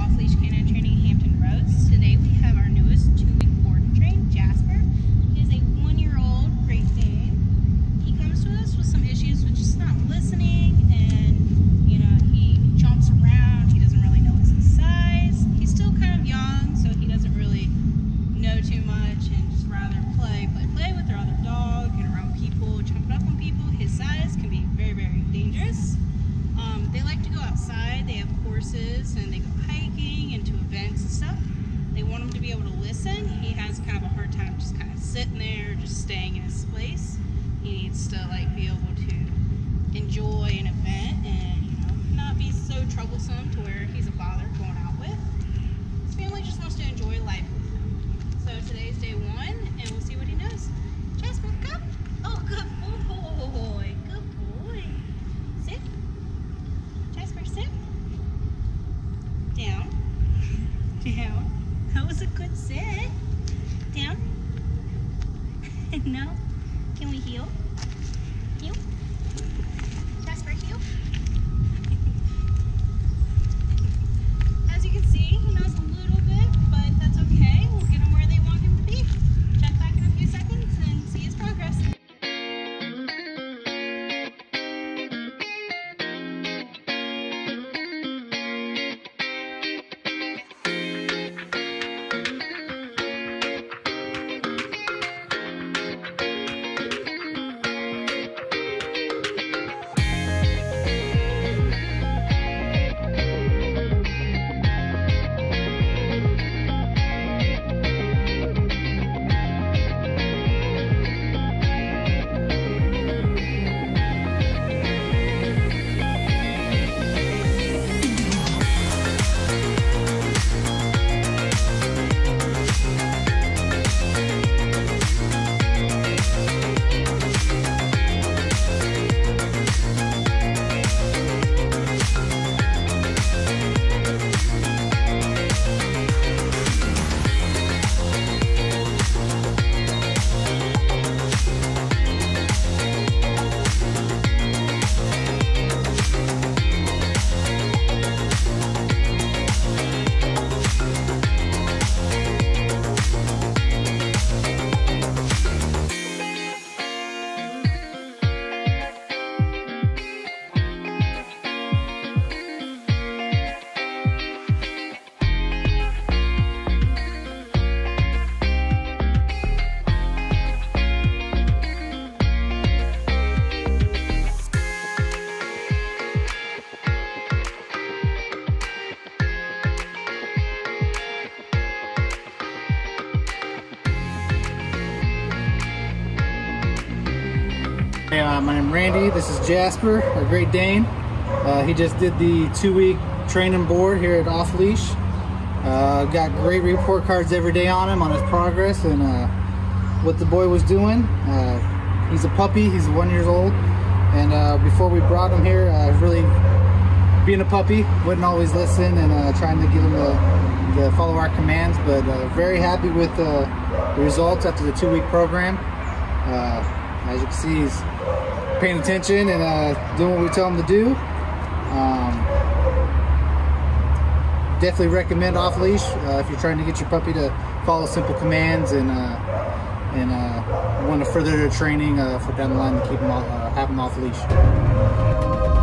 Off Leash Canine Training Hampton Roads. Today we have our newest two-week board and train, Jasper. He is a one-year-old Great Dane. He comes to us with some issues with just not listening, and you know he jumps around. He doesn't really know his size. He's still kind of young, so he doesn't really know too much, and just rather play, play, play with their other dog, get around people, jumping up on people. His size can be very, very dangerous. Um, they like to go outside. They have horses and they go hiking and to events and stuff. They want him to be able to listen. He has kind of a hard time just kind of sitting there, just staying in his place. He needs to like be able to enjoy an event and you know not be so troublesome to where he's a bother going out with. His family just wants to enjoy life with him. So today's day one, and we'll see what he knows. Jasper, come. Oh, good boy. Good boy. Sit. Jasper, sit. Down. Down. That was a good sit. Down. no. Can we heel? Hey, uh, my name's Randy. This is Jasper, a Great Dane. Uh, he just did the two-week training board here at Off Leash. Uh, got great report cards every day on him on his progress and uh, what the boy was doing. Uh, he's a puppy. He's one years old, and uh, before we brought him here, really being a puppy, wouldn't always listen and uh, trying to get him to, to follow our commands. But uh, very happy with uh, the results after the two-week program. As you can see, he's paying attention and uh, doing what we tell him to do. Um, definitely recommend off leash uh, if you're trying to get your puppy to follow simple commands and uh, and uh, want to further their training uh, for down the line to keep them off, have them off leash.